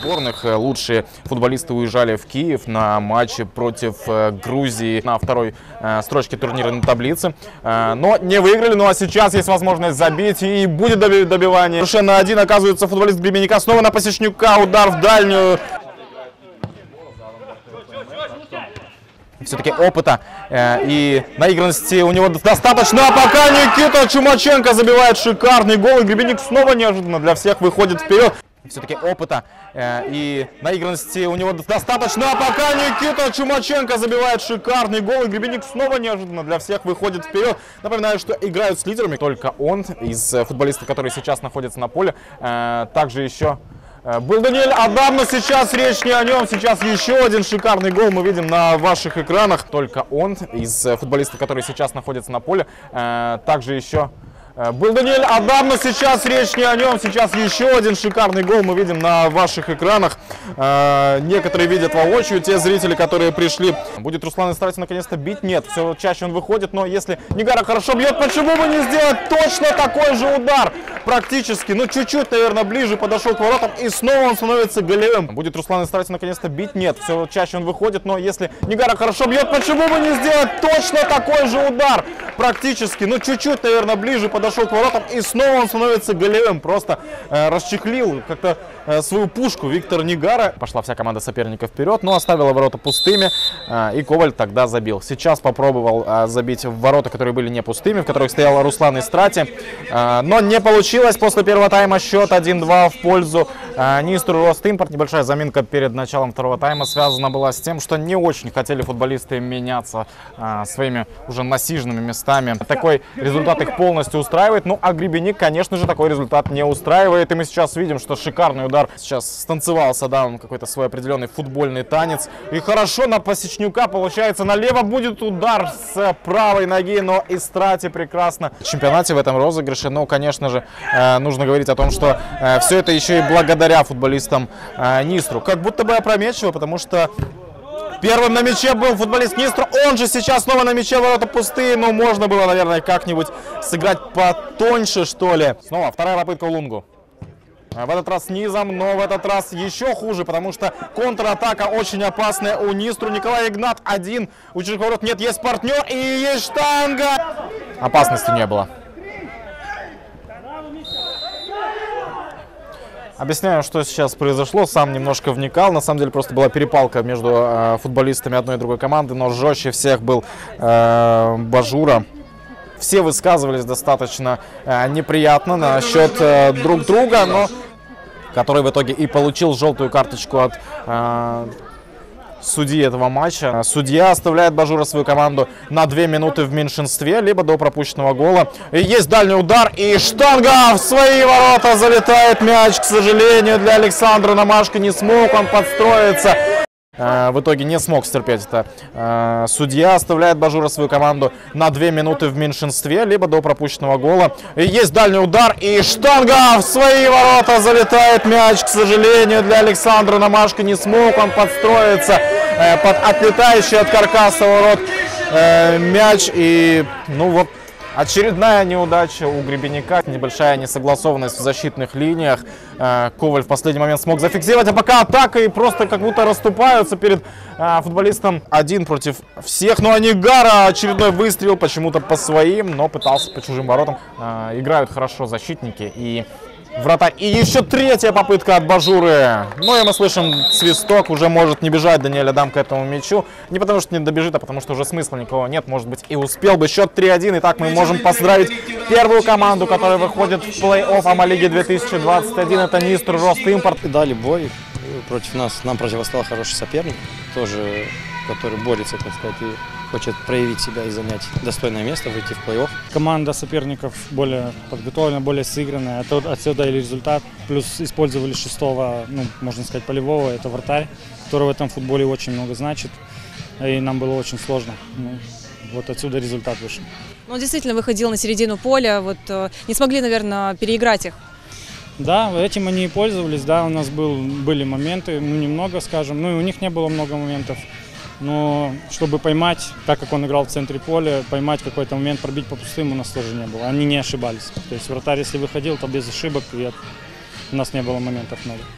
сборных. Э, Лучшие футболисты уезжали в Киев на матче против э, Грузии на второй э, строчке турнирной таблицы. Но не выиграли, ну а сейчас есть возможность забить и будет доби- добивание. Совершенно один оказывается футболист Гребенника. Снова на Посечнюка, удар в дальнюю. все-таки опыта э, и наигранности у него достаточно. А пока Никита Чумаченко забивает шикарный гол, и Гребенник снова неожиданно для всех выходит вперед. Все-таки опыта э, и наигранности у него достаточно. А пока Никита Чумаченко забивает шикарный гол, и Гребенник снова неожиданно для всех выходит вперед. Напоминаю, что играют с лидерами только он из э, футболистов, которые сейчас находятся на поле. Э, также еще Э, Был Даниэль Адам, но сейчас речь не о нем. Сейчас еще один шикарный гол мы видим на ваших экранах. Только он из э, футболистов, которые сейчас находятся на поле. Э, Также еще был Даниэль Адам, но сейчас речь не о нем. Сейчас еще один шикарный гол мы видим на ваших экранах. Э, Некоторые видят воочию, те зрители, которые пришли. Будет Руслан Истратин наконец-то бить? Нет, все чаще он выходит, но если Нигара хорошо бьет, почему бы не сделать точно такой же удар? Практически, ну чуть-чуть, наверное, ближе подошел к воротам, и снова он становится голевым. Будет Руслан Истратин наконец-то бить? Нет, все чаще он выходит, но если Нигара хорошо бьет, почему бы не сделать точно такой же удар? Практически, ну чуть-чуть, наверное, ближе подошел к воротам, и снова он становится голевым. Просто э, расчехлил как-то э, свою пушку Виктор Нигара. Пошла вся команда соперника вперед, но оставила ворота пустыми, э, и Коваль тогда забил. Сейчас попробовал э, забить в ворота, которые были не пустыми, в которых стоял Руслан Истрати, э, но не получилось. После первого тайма счет 1-2 в пользу э, Нистру Ростимпорт. Небольшая заминка перед началом второго тайма связана была с тем, что не очень хотели футболисты меняться э, своими уже насиженными местами. Такой результат их полностью устраивает. Ну, а Гребенник, конечно же, такой результат не устраивает. И мы сейчас видим, что шикарный удар сейчас станцевался, да, он какой-то свой определенный футбольный танец. И хорошо на Посечнюка получается. Налево будет удар с правой ноги, но Истрати прекрасно. В чемпионате в этом розыгрыше, ну, конечно же, э, нужно говорить о том, что э, все это еще и благодаря футболистам э, Нистру. Как будто бы опрометчиво, потому что Первым на мяче был футболист Нистру. Он же сейчас снова на мяче, ворота пустые. Но можно было, наверное, как-нибудь сыграть потоньше, что ли. Снова вторая попытка у Лунгу. А В этот раз низом, но в этот раз еще хуже, потому что контратака очень опасная у Нистру. Николай Игнат один. У чужих ворот нет, есть партнер и есть штанга. Опасности не было. Объясняю, что сейчас произошло. Сам немножко вникал. На самом деле просто была перепалка между э, футболистами одной и другой команды, но жестче всех был э, Бажура. Все высказывались достаточно э, неприятно насчет э, друг друга, но который в итоге и получил желтую карточку от э, судьи этого матча. Судья оставляет Бажура свою команду на 2 минуты в меньшинстве, либо до пропущенного гола. И есть дальний удар, и штанга в свои ворота залетает мяч. К сожалению, для Александра Намашко не смог он подстроиться. Э, В итоге не смог стерпеть это. Э, Судья оставляет Бажура свою команду на 2 минуты в меньшинстве, либо до пропущенного гола. И есть дальний удар, и штанга в свои ворота залетает мяч. К сожалению, для Александра Намашко не смог он подстроиться э, под отлетающий от каркаса ворот мяч. И, ну вот, Очередная неудача у Гребенника, небольшая несогласованность в защитных линиях. Э, Коваль в последний момент смог зафиксировать, а пока атака и просто как будто расступаются перед э, футболистом один против всех. Ну а Нигара очередной выстрел почему-то по своим, но пытался по чужим воротам. Э, Играют хорошо защитники и вратарь. И еще третья попытка от Бажуры. Ну и мы слышим свисток, уже может не бежать Даниэль Адам к этому мячу. Не потому что не добежит, а потому что уже смысла никого нет. Может быть и успел бы. Счет 3-1. Итак, мы можем поздравить первую команду, которая выходит в плей-офф Амалиги 2021. Это Нистр Ростимпорт. И дали бой против нас. Нам противостоял хороший соперник, тоже, который борется, так сказать, и хочет проявить себя и занять достойное место, выйти в плей-офф. Команда соперников более подготовленная, более сыгранная. Оттуда- Отсюда и результат. Плюс использовали шестого, ну, можно сказать, полевого. Это вратарь, который в этом футболе очень много значит. И нам было очень сложно. Ну, вот отсюда результат вышел. Ну, он действительно выходил на середину поля, вот э, не смогли, наверное, переиграть их. Да, этим они и пользовались. Да, у нас был, были моменты, ну, немного, скажем. Ну, и у них не было много моментов. Но чтобы поймать, так как он играл в центре поля, поймать какой-то момент, пробить по пустым у нас тоже не было. Они не ошибались. То есть вратарь, если выходил, то без ошибок, и у нас не было моментов много.